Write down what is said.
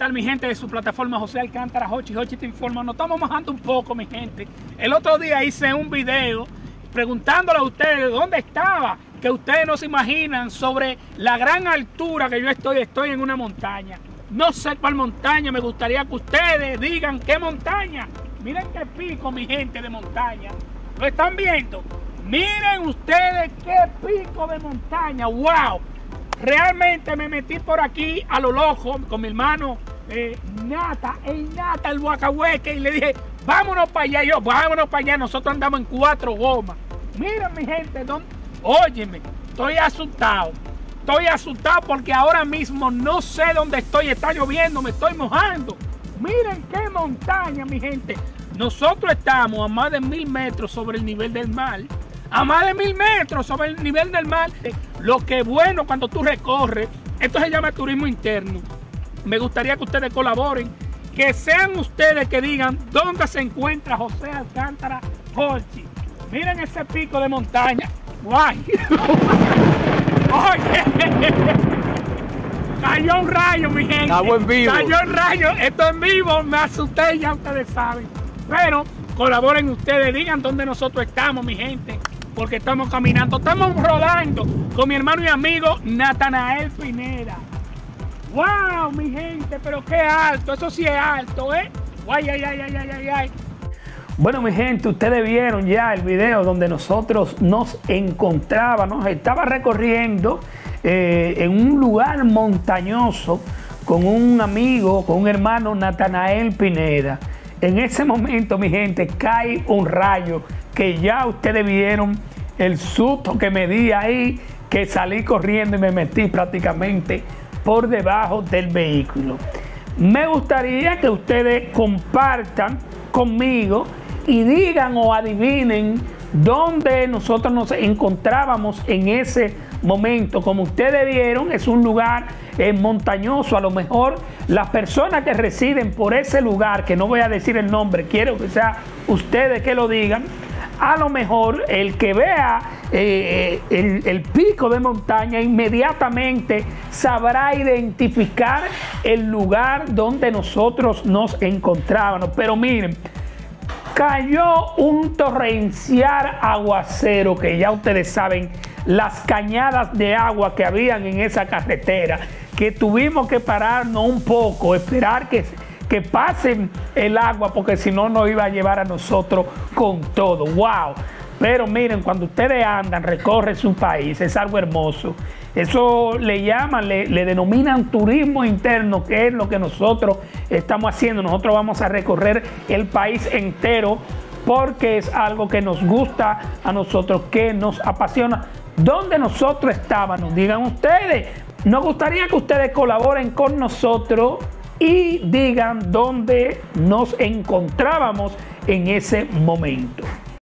tal mi gente de su plataforma José Alcántara, Hochi, Hochi te informa. Nos estamos mojando un poco mi gente. El otro día hice un video preguntándole a ustedes dónde estaba, que ustedes no se imaginan sobre la gran altura que yo estoy, estoy en una montaña. No sé cuál montaña, me gustaría que ustedes digan qué montaña. Miren qué pico mi gente de montaña. ¿Lo están viendo? Miren ustedes qué pico de montaña. ¡Wow! Realmente me metí por aquí a lo loco con mi hermano Nata, el Nata, el Huacahueque, y le dije, vámonos para allá. yo, vámonos para allá. Nosotros andamos en cuatro gomas. Miren, mi gente, óyeme, estoy asustado. Estoy asustado porque ahora mismo no sé dónde estoy. Está lloviendo, me estoy mojando. Miren qué montaña, mi gente. Nosotros estamos a más de mil metros sobre el nivel del mar a más de mil metros sobre el nivel del mar. Lo que es bueno cuando tú recorres, esto se llama turismo interno. Me gustaría que ustedes colaboren, que sean ustedes que digan dónde se encuentra José Alcántara Holchi. Miren ese pico de montaña. ¡Guay! ¡Oye! Cayó un rayo, mi gente. Cayó en vivo. Cayó un rayo. Esto en vivo. Me asusté, ya ustedes saben. Pero colaboren ustedes, digan dónde nosotros estamos, mi gente porque estamos caminando, estamos rodando con mi hermano y amigo Natanael Pineda. ¡Wow, mi gente! Pero qué alto, eso sí es alto, ¿eh? ¡Ay, ay, ay, ay, ay, ay! Bueno, mi gente, ustedes vieron ya el video donde nosotros nos encontrábamos, estaba recorriendo eh, en un lugar montañoso con un amigo, con un hermano Natanael Pineda. En ese momento, mi gente, cae un rayo que ya ustedes vieron el susto que me di ahí, que salí corriendo y me metí prácticamente por debajo del vehículo. Me gustaría que ustedes compartan conmigo y digan o adivinen dónde nosotros nos encontrábamos en ese momento. Como ustedes vieron, es un lugar eh, montañoso. A lo mejor las personas que residen por ese lugar, que no voy a decir el nombre, quiero que sea ustedes que lo digan, a lo mejor el que vea eh, el, pico de montaña inmediatamente sabrá identificar el lugar donde nosotros nos encontrábamos. Pero miren, cayó un torrencial aguacero que ya ustedes saben las cañadas de agua que habían en esa carretera, que tuvimos que pararnos un poco, esperar que que pasen el agua porque si no nos iba a llevar a nosotros con todo. ¡Wow! Pero miren, cuando ustedes andan, recorren su país, es algo hermoso. Eso le llaman, le, denominan turismo interno, que es lo que nosotros estamos haciendo. Nosotros vamos a recorrer el país entero porque es algo que nos gusta a nosotros, que nos apasiona. ¿Dónde nosotros estábamos? Digan ustedes. Nos gustaría que ustedes colaboren con nosotros y digan dónde nos encontrábamos en ese momento.